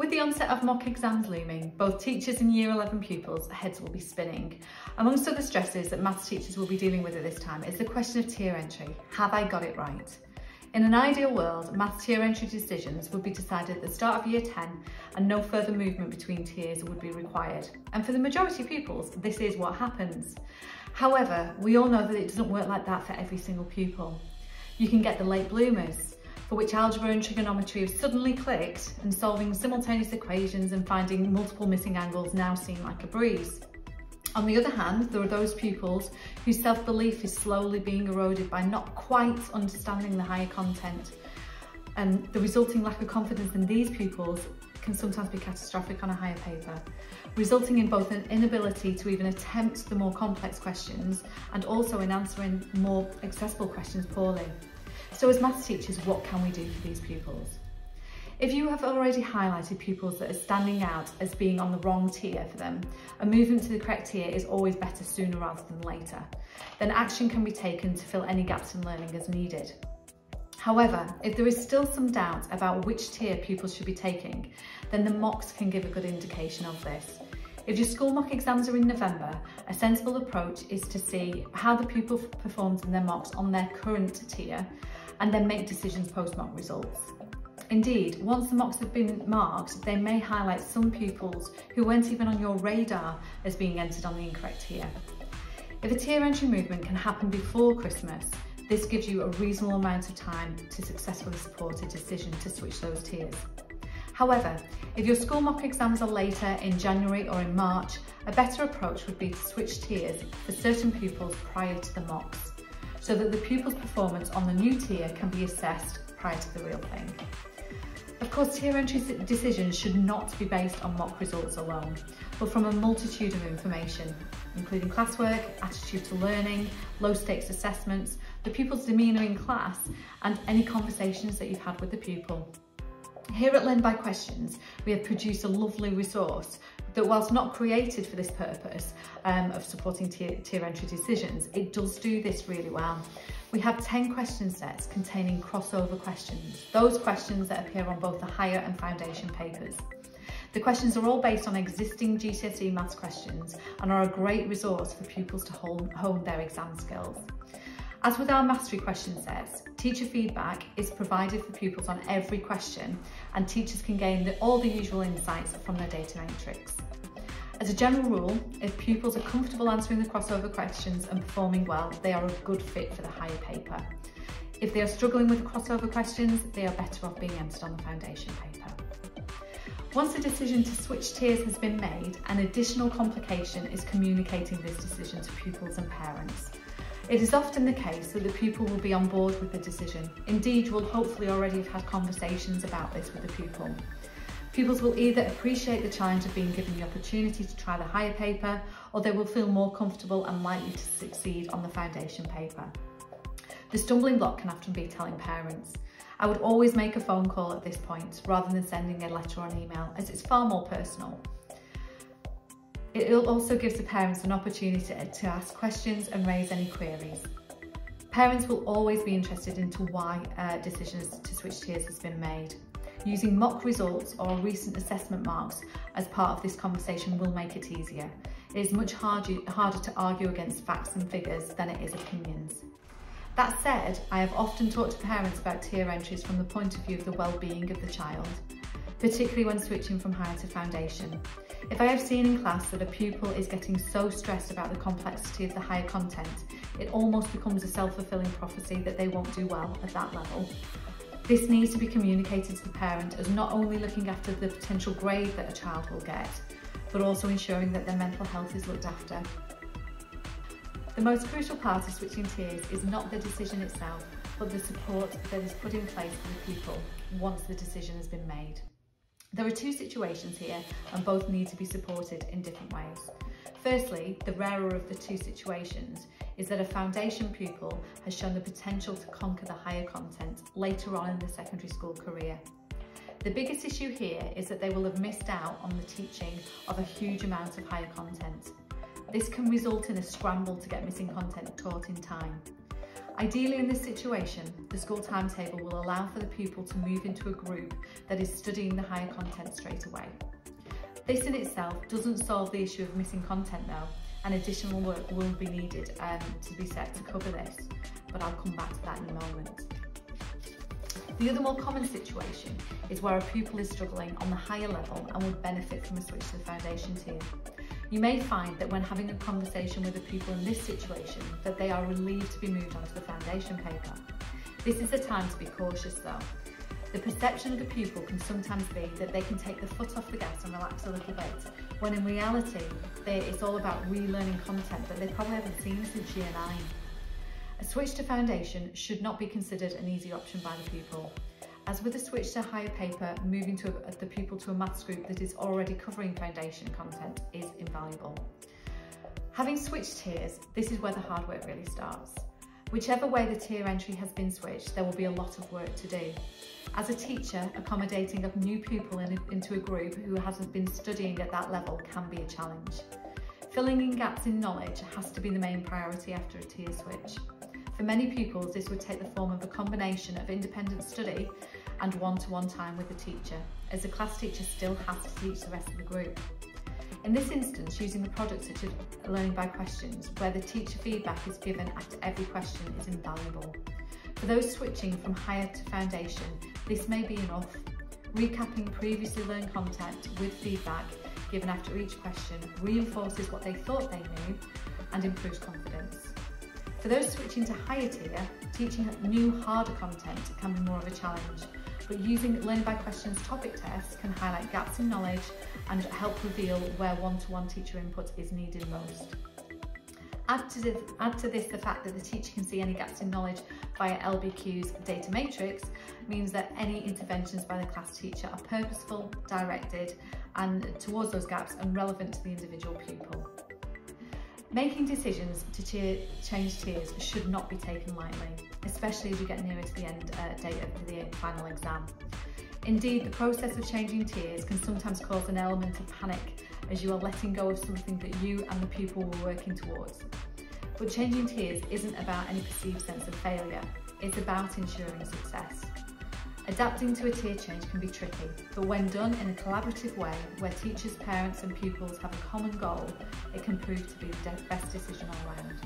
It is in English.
With the onset of mock exams looming, both teachers and Year 11 pupils' heads will be spinning. Amongst other stresses that maths teachers will be dealing with at this time is the question of tier entry. Have I got it right? In an ideal world, maths tier entry decisions would be decided at the start of year 10 and no further movement between tiers would be required. And for the majority of pupils, this is what happens. However, we all know that it doesn't work like that for every single pupil. You can get the late bloomers, for which algebra and trigonometry have suddenly clicked and solving simultaneous equations and finding multiple missing angles now seem like a breeze. On the other hand, there are those pupils whose self-belief is slowly being eroded by not quite understanding the higher content. And the resulting lack of confidence in these pupils can sometimes be catastrophic on a higher paper, resulting in both an inability to even attempt the more complex questions and also in answering more accessible questions poorly. So as maths teachers, what can we do for these pupils? If you have already highlighted pupils that are standing out as being on the wrong tier for them, a movement to the correct tier is always better sooner rather than later. Then action can be taken to fill any gaps in learning as needed. However, if there is still some doubt about which tier pupils should be taking, then the mocks can give a good indication of this. If your school mock exams are in November, a sensible approach is to see how the pupil performs in their mocks on their current tier and then make decisions post-mock results. Indeed, once the mocks have been marked, they may highlight some pupils who weren't even on your radar as being entered on the incorrect tier. If a tier entry movement can happen before Christmas, this gives you a reasonable amount of time to successfully support a decision to switch those tiers. However, if your school mock exams are later in January or in March, a better approach would be to switch tiers for certain pupils prior to the mocks, so that the pupil's performance on the new tier can be assessed prior to the real thing. Of course, tier entry decisions should not be based on mock results alone, but from a multitude of information, including classwork, attitude to learning, low stakes assessments, the pupil's demeanour in class, and any conversations that you've had with the pupil. Here at Learn by Questions, we have produced a lovely resource that whilst not created for this purpose um, of supporting tier, tier entry decisions, it does do this really well. We have 10 question sets containing crossover questions, those questions that appear on both the higher and foundation papers. The questions are all based on existing GCSE maths questions and are a great resource for pupils to hone their exam skills. As with our mastery question sets, teacher feedback is provided for pupils on every question and teachers can gain the, all the usual insights from their data matrix. As a general rule, if pupils are comfortable answering the crossover questions and performing well, they are a good fit for the higher paper. If they are struggling with the crossover questions, they are better off being entered on the foundation paper. Once a decision to switch tiers has been made, an additional complication is communicating this decision to pupils and parents. It is often the case that the pupil will be on board with the decision. Indeed, you will hopefully already have had conversations about this with the pupil. Pupils will either appreciate the challenge of being given the opportunity to try the higher paper, or they will feel more comfortable and likely to succeed on the foundation paper. The stumbling block can often be telling parents. I would always make a phone call at this point rather than sending a letter or an email as it's far more personal. It also gives the parents an opportunity to ask questions and raise any queries. Parents will always be interested into why uh, decisions to switch tiers has been made. Using mock results or recent assessment marks as part of this conversation will make it easier. It is much harder, harder to argue against facts and figures than it is opinions. That said, I have often talked to parents about tier entries from the point of view of the well-being of the child, particularly when switching from higher to foundation. If I have seen in class that a pupil is getting so stressed about the complexity of the higher content, it almost becomes a self-fulfilling prophecy that they won't do well at that level. This needs to be communicated to the parent as not only looking after the potential grade that a child will get, but also ensuring that their mental health is looked after. The most crucial part of switching tiers is not the decision itself, but the support that is put in place for the pupil once the decision has been made. There are two situations here and both need to be supported in different ways. Firstly, the rarer of the two situations is that a foundation pupil has shown the potential to conquer the higher content later on in the secondary school career. The biggest issue here is that they will have missed out on the teaching of a huge amount of higher content. This can result in a scramble to get missing content taught in time. Ideally in this situation, the school timetable will allow for the pupil to move into a group that is studying the higher content straight away. This in itself doesn't solve the issue of missing content though, and additional work will be needed um, to be set to cover this, but I'll come back to that in a moment. The other more common situation is where a pupil is struggling on the higher level and would benefit from a switch to the foundation tier. You may find that when having a conversation with a pupil in this situation that they are relieved to be moved onto the foundation paper. This is the time to be cautious though. The perception of the pupil can sometimes be that they can take the foot off the gas and relax a little bit, when in reality they, it's all about relearning content that they probably haven't seen since year 9. A switch to foundation should not be considered an easy option by the pupil. As with a switch to higher paper, moving to a, the pupil to a maths group that is already covering foundation content is invaluable. Having switched tiers, this is where the hard work really starts. Whichever way the tier entry has been switched, there will be a lot of work to do. As a teacher, accommodating a new pupil in, into a group who hasn't been studying at that level can be a challenge. Filling in gaps in knowledge has to be the main priority after a tier switch. For many pupils, this would take the form of a combination of independent study and one-to-one -one time with the teacher, as the class teacher still has to teach the rest of the group. In this instance, using the product such as Learning by Questions, where the teacher feedback is given after every question is invaluable. For those switching from higher to foundation, this may be enough. Recapping previously learned content with feedback given after each question reinforces what they thought they knew and improves confidence. For those switching to higher tier, teaching new harder content can be more of a challenge, but using Learning by Questions topic tests can highlight gaps in knowledge and help reveal where one-to-one -one teacher input is needed most. Add to, this, add to this the fact that the teacher can see any gaps in knowledge via LBQ's data matrix means that any interventions by the class teacher are purposeful, directed and towards those gaps and relevant to the individual pupil. Making decisions to tier, change tiers should not be taken lightly, especially as you get nearer to the end uh, date of the final exam. Indeed, the process of changing tiers can sometimes cause an element of panic as you are letting go of something that you and the pupil were working towards. But changing tiers isn't about any perceived sense of failure, it's about ensuring success. Adapting to a tier change can be tricky, but when done in a collaborative way where teachers, parents and pupils have a common goal, it can prove to be the best decision all round.